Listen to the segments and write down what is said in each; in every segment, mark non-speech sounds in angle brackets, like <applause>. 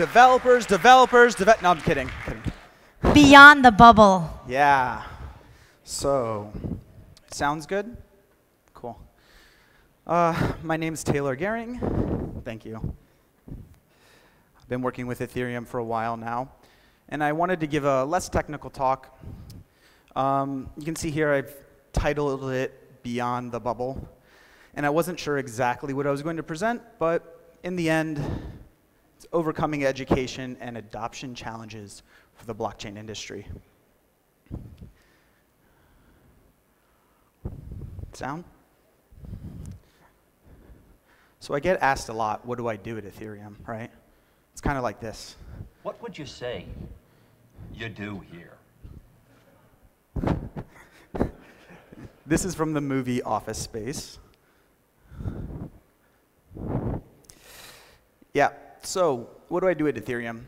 Developers, developers, deve- no, I'm kidding. kidding. Beyond the bubble. Yeah. So, sounds good? Cool. Uh, my name is Taylor Gerring. Thank you. I've been working with Ethereum for a while now, and I wanted to give a less technical talk. Um, you can see here I've titled it Beyond the Bubble, and I wasn't sure exactly what I was going to present, but in the end, overcoming education and adoption challenges for the blockchain industry. Sound? So I get asked a lot, what do I do at Ethereum, right? It's kind of like this. What would you say you do here? This is from the movie Office Space. Yeah, so what do I do at Ethereum?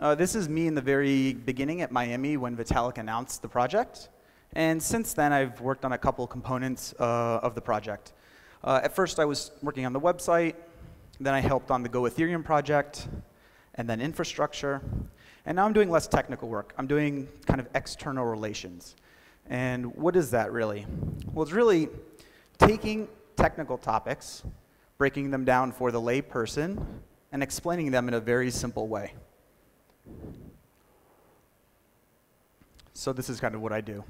Uh, this is me in the very beginning at Miami when Vitalik announced the project. And since then, I've worked on a couple components uh, of the project. Uh, at first, I was working on the website. Then I helped on the Go Ethereum project, and then infrastructure. And now I'm doing less technical work. I'm doing kind of external relations. And what is that really? Well, it's really taking technical topics, breaking them down for the lay person, and explaining them in a very simple way. So this is kind of what I do.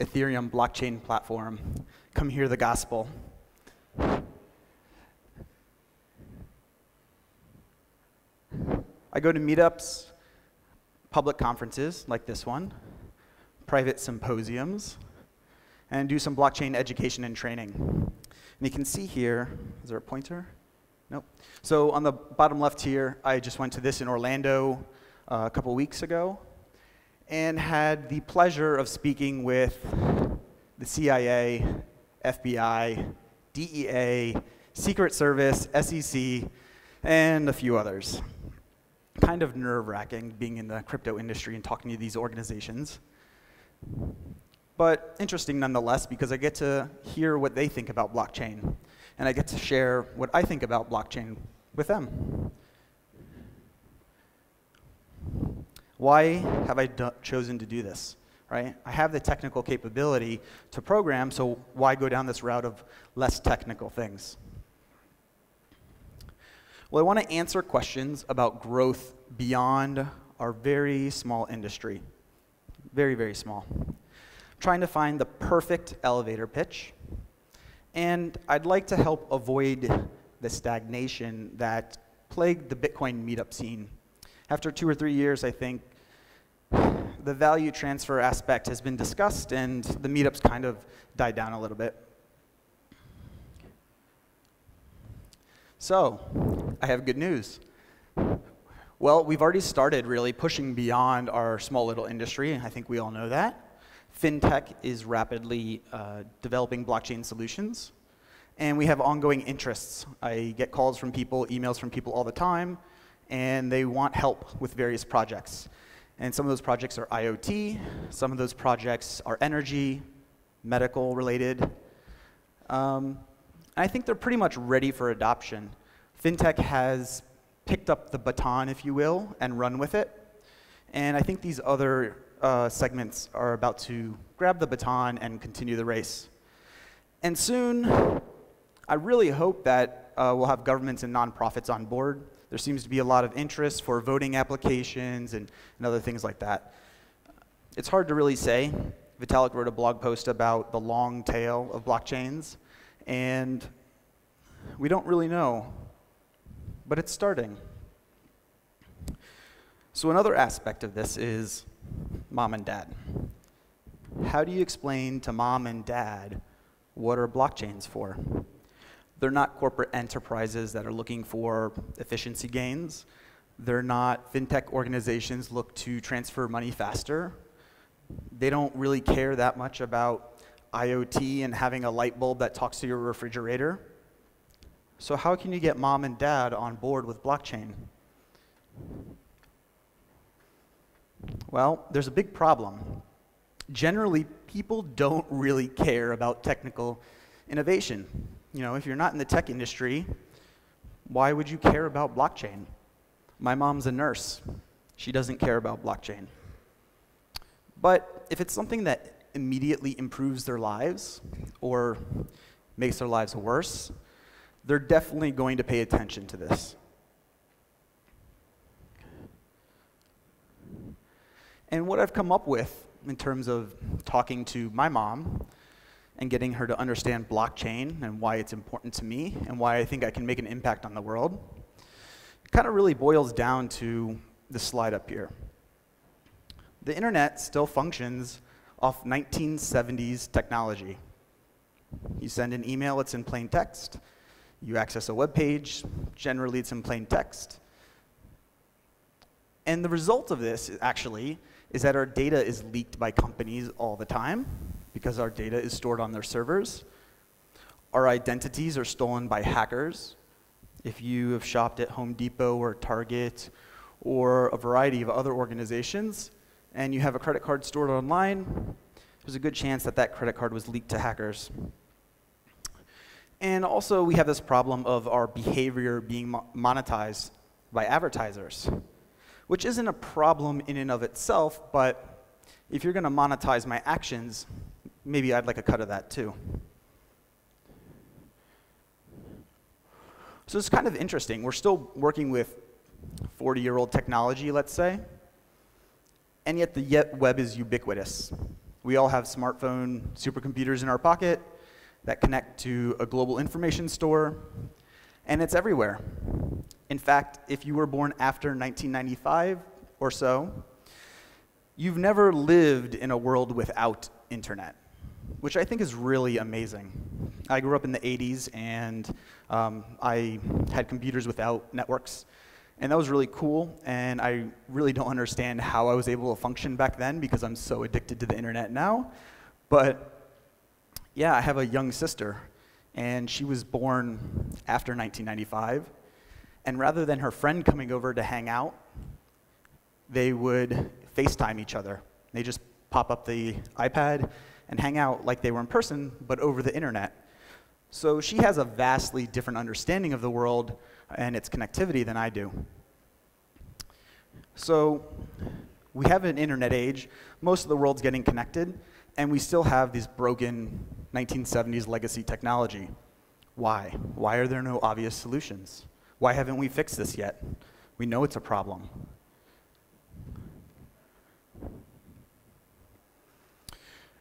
Ethereum blockchain platform. Come hear the gospel. I go to meetups, public conferences like this one, private symposiums, and do some blockchain education and training. And you can see here, is there a pointer? Nope. So on the bottom left here, I just went to this in Orlando uh, a couple weeks ago and had the pleasure of speaking with the CIA, FBI, DEA, Secret Service, SEC, and a few others. Kind of nerve wracking being in the crypto industry and talking to these organizations. But interesting nonetheless because I get to hear what they think about blockchain and I get to share what I think about blockchain with them. Why have I chosen to do this? Right? I have the technical capability to program, so why go down this route of less technical things? Well, I want to answer questions about growth beyond our very small industry. Very, very small. I'm trying to find the perfect elevator pitch and I'd like to help avoid the stagnation that plagued the Bitcoin meetup scene. After two or three years, I think the value transfer aspect has been discussed and the meetups kind of died down a little bit. So, I have good news. Well, we've already started really pushing beyond our small little industry. I think we all know that fintech is rapidly uh, developing blockchain solutions. And we have ongoing interests. I get calls from people, emails from people all the time, and they want help with various projects. And some of those projects are IoT, some of those projects are energy, medical related. Um, I think they're pretty much ready for adoption. FinTech has picked up the baton, if you will, and run with it. And I think these other uh, segments are about to grab the baton and continue the race. And soon, I really hope that uh, we'll have governments and nonprofits on board. There seems to be a lot of interest for voting applications and, and other things like that. It's hard to really say. Vitalik wrote a blog post about the long tail of blockchains, and we don't really know, but it's starting. So another aspect of this is mom and dad. How do you explain to mom and dad what are blockchains for? They're not corporate enterprises that are looking for efficiency gains. They're not fintech organizations look to transfer money faster. They don't really care that much about IoT and having a light bulb that talks to your refrigerator. So how can you get mom and dad on board with blockchain? Well, there's a big problem. Generally, people don't really care about technical innovation. You know, if you're not in the tech industry, Why would you care about blockchain? My mom's a nurse. She doesn't care about blockchain. But if it's something that immediately improves their lives or makes their lives worse, they're definitely going to pay attention to this. And what I've come up with in terms of talking to my mom and getting her to understand blockchain and why it's important to me and why I think I can make an impact on the world kind of really boils down to the slide up here. The internet still functions off 1970s technology. You send an email, it's in plain text. You access a web page, generally it's in plain text. And the result of this, actually, is that our data is leaked by companies all the time because our data is stored on their servers. Our identities are stolen by hackers. If you have shopped at Home Depot or Target or a variety of other organizations and you have a credit card stored online, there's a good chance that that credit card was leaked to hackers. And also, we have this problem of our behavior being monetized by advertisers which isn't a problem in and of itself, but if you're going to monetize my actions, maybe I'd like a cut of that too. So it's kind of interesting. We're still working with 40 year old technology, let's say, and yet the web is ubiquitous. We all have smartphone supercomputers in our pocket that connect to a global information store, and it's everywhere. In fact, if you were born after 1995 or so, you've never lived in a world without internet, which I think is really amazing. I grew up in the 80s and um, I had computers without networks. And that was really cool, and I really don't understand how I was able to function back then because I'm so addicted to the internet now. But yeah, I have a young sister, and she was born after 1995. And rather than her friend coming over to hang out, they would FaceTime each other. They just pop up the iPad and hang out like they were in person, but over the internet. So she has a vastly different understanding of the world and its connectivity than I do. So we have an internet age. Most of the world's getting connected, and we still have this broken 1970s legacy technology. Why? Why are there no obvious solutions? Why haven't we fixed this yet? We know it's a problem.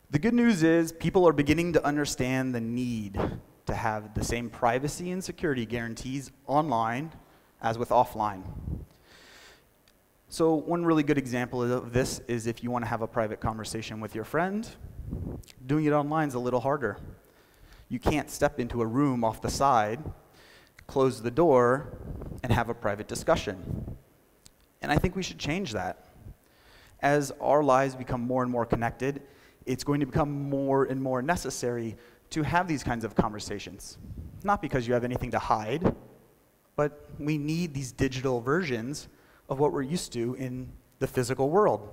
The good news is people are beginning to understand the need to have the same privacy and security guarantees online as with offline. So one really good example of this is if you want to have a private conversation with your friend, doing it online is a little harder. You can't step into a room off the side close the door, and have a private discussion. And I think we should change that. As our lives become more and more connected, it's going to become more and more necessary to have these kinds of conversations. Not because you have anything to hide, but we need these digital versions of what we're used to in the physical world.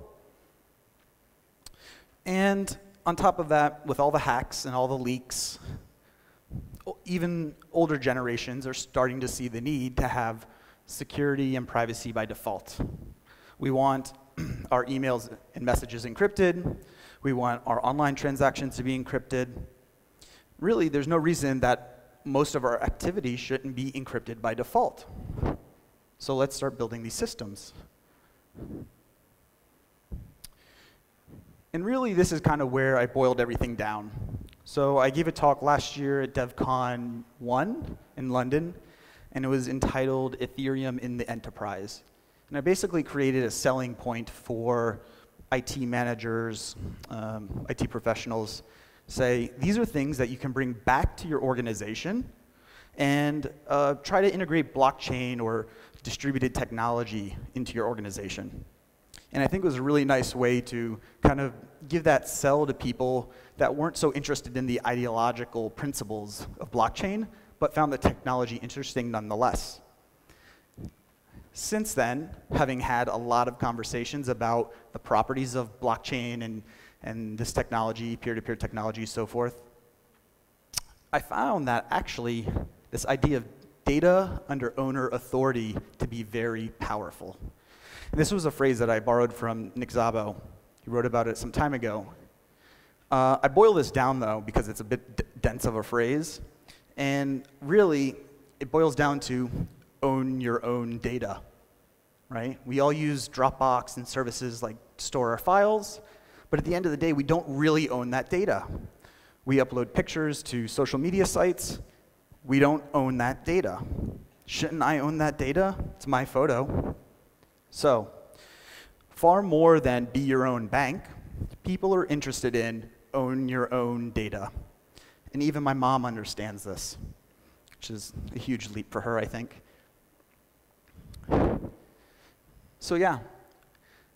And on top of that, with all the hacks and all the leaks even older generations are starting to see the need to have security and privacy by default. We want <clears throat> our emails and messages encrypted. We want our online transactions to be encrypted. Really, there's no reason that most of our activity shouldn't be encrypted by default. So let's start building these systems. And really, this is kind of where I boiled everything down. So I gave a talk last year at DevCon 1 in London, and it was entitled Ethereum in the Enterprise. And I basically created a selling point for IT managers, um, IT professionals, say, these are things that you can bring back to your organization and uh, try to integrate blockchain or distributed technology into your organization. And I think it was a really nice way to kind of give that sell to people that weren't so interested in the ideological principles of blockchain, but found the technology interesting nonetheless. Since then, having had a lot of conversations about the properties of blockchain and, and this technology, peer-to-peer technology, so forth, I found that actually this idea of data under owner authority to be very powerful. And this was a phrase that I borrowed from Nick Szabo. He wrote about it some time ago. Uh, I boil this down, though, because it's a bit dense of a phrase. And really, it boils down to own your own data, right? We all use Dropbox and services like store our files, but at the end of the day, we don't really own that data. We upload pictures to social media sites. We don't own that data. Shouldn't I own that data? It's my photo. So, far more than be your own bank, people are interested in own your own data. And even my mom understands this, which is a huge leap for her, I think. So, yeah,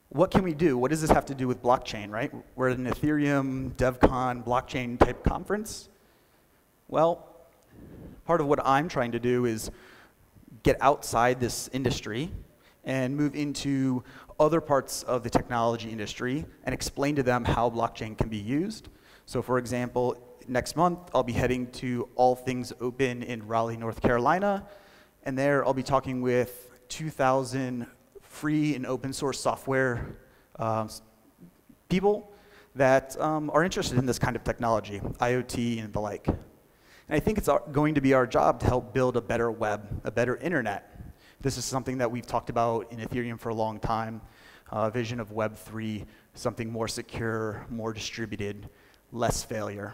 what can we do? What does this have to do with blockchain, right? We're at an Ethereum, DevCon, blockchain type conference. Well, part of what I'm trying to do is get outside this industry and move into other parts of the technology industry and explain to them how blockchain can be used. So for example, next month I'll be heading to All Things Open in Raleigh, North Carolina, and there I'll be talking with 2,000 free and open source software uh, people that um, are interested in this kind of technology, IoT and the like. And I think it's going to be our job to help build a better web, a better internet. This is something that we've talked about in Ethereum for a long time, uh, a vision of Web3, something more secure, more distributed, less failure.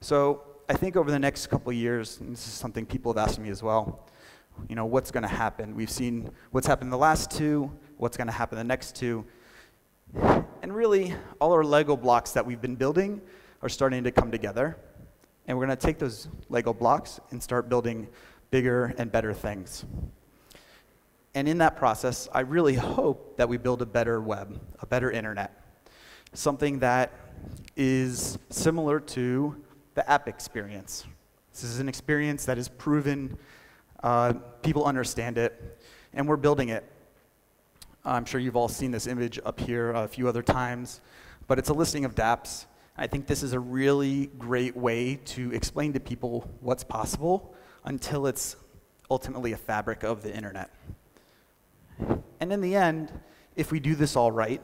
So I think over the next couple years, and this is something people have asked me as well, you know, what's going to happen? We've seen what's happened the last two, what's going to happen the next two. And really, all our Lego blocks that we've been building are starting to come together. And we're going to take those Lego blocks and start building bigger and better things. And in that process, I really hope that we build a better web, a better internet, something that is similar to the app experience. This is an experience that is proven, uh, people understand it, and we're building it. I'm sure you've all seen this image up here a few other times, but it's a listing of dApps I think this is a really great way to explain to people what's possible until it's ultimately a fabric of the internet. And in the end, if we do this all right,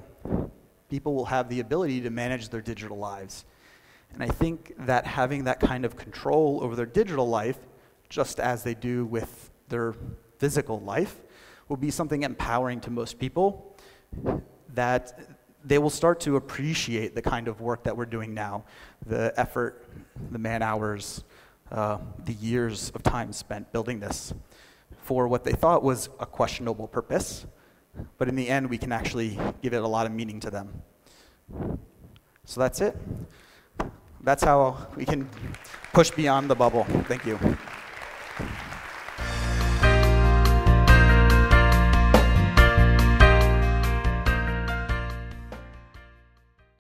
people will have the ability to manage their digital lives. And I think that having that kind of control over their digital life, just as they do with their physical life, will be something empowering to most people that they will start to appreciate the kind of work that we're doing now, the effort, the man hours, uh, the years of time spent building this for what they thought was a questionable purpose. But in the end, we can actually give it a lot of meaning to them. So that's it. That's how we can push beyond the bubble. Thank you.